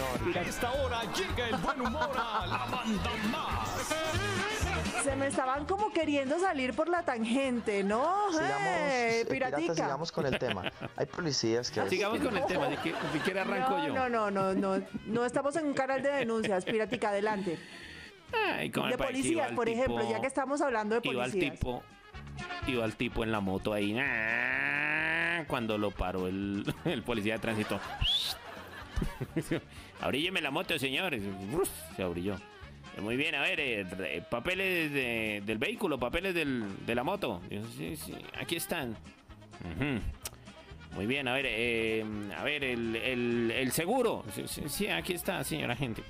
señor. A esta hora llega el buen humor a la manda más. Se me estaban como queriendo salir por la tangente, ¿no? Sigamos, ¡Eh, eh, pirata, piratica! sigamos con el tema. Hay policías que... Sigamos con el tema, de que si quiere arranco no, yo. no, no, no, no, no estamos en un canal de denuncias, piratica, adelante. Ay, ¿cómo me De policías, por ejemplo, ya que estamos hablando de Iba el policías. tipo, iba el tipo en la moto ahí, ah, cuando lo paró el, el policía de tránsito. Abrílleme la moto, señores. Uf, Se abrilló. Muy bien, a ver, eh, papeles de- del vehículo, papeles de la moto. Sí, sí, aquí están. Muy bien, a ver, eh, a ver, el, seguro. Sí, aquí está, señora gente.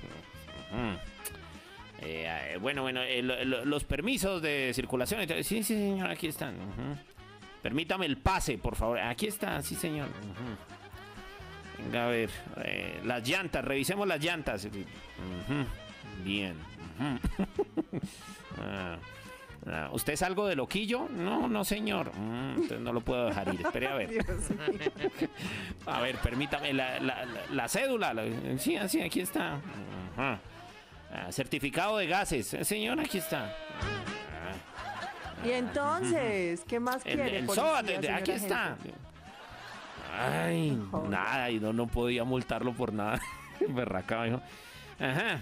Eh, eh, bueno, bueno, eh, lo- lo- los permisos de circulación. Sí, sí, señor, aquí están. Permítame el pase, por favor. Aquí está, sí, señor. A ver. eh, las llantas, revisemos las llantas. Bien. Ah, ah, ¿Usted es algo de loquillo? No, no, señor. Mm, entonces no lo puedo dejar ir. Espere a ver. A ver, permítame, la, la- la- la cédula. la- sí, sí, aquí está. Ah, certificado de gases. Eh, Señor, aquí está. Y entonces, ¿qué más quiere? el policía, SOAT, de- de- señora aquí está. Ay, Joder. nada, y no, no podía multarlo por nada. Berraca, dijo. Ajá.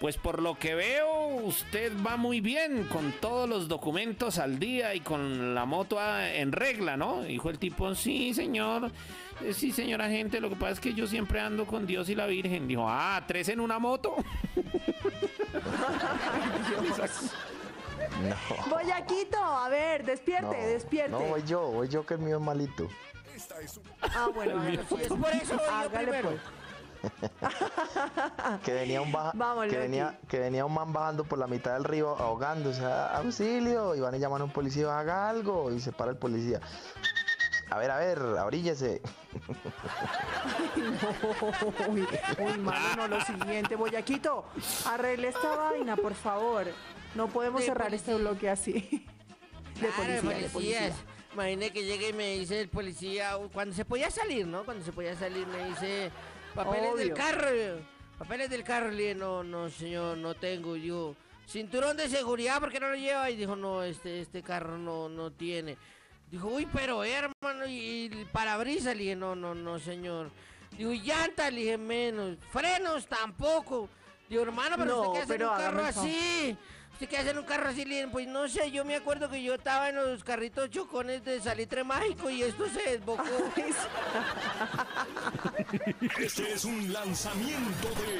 Pues por lo que veo, usted va muy bien con todos los documentos al día y con la moto ah, en regla, ¿no? Dijo el tipo, sí, señor. Eh, Sí, señora gente, lo que pasa es que yo siempre ando con Dios y la Virgen. Dijo, ah, tres en una moto. No. Boyaquito, a ver, despierte, No, despierte. no, voy yo, voy yo que el mío es malito. Ah, bueno, hágale, pues. Es por eso yo primero. pues. Que venía un baja, que venía, que venía un man bajando por la mitad del río ahogándose, "Ah, auxilio, y van y llaman a un policía, haga algo, y se para el policía. A ver, a ver, abríllese. Uy, uy, malo, no, lo siguiente. Boyaquito, arregle esta vaina, por favor. No podemos De cerrar este bloque así. De Claro, policía, de policías. policía. Imagine que llegue y me dice el policía, cuando se podía salir, ¿no? Cuando se podía salir me dice, papeles del carro. Papeles del carro. Le dije, no, no, señor, no tengo. Y Yo, cinturón de seguridad, ¿por qué no lo lleva? Y dijo, no, este, este carro no, no tiene. Dijo, uy, pero hermano, y, y parabrisas. Le dije, no, no, no, señor. Digo, ¿y llantas, le dije, menos. Frenos tampoco. Digo, hermano, pero No, usted qué hace en un carro así. ¿Usted qué hace en un carro así? Pues no sé, yo me acuerdo que yo estaba en los carritos chocones de salitre mágico y esto se desbocó. Este es un lanzamiento de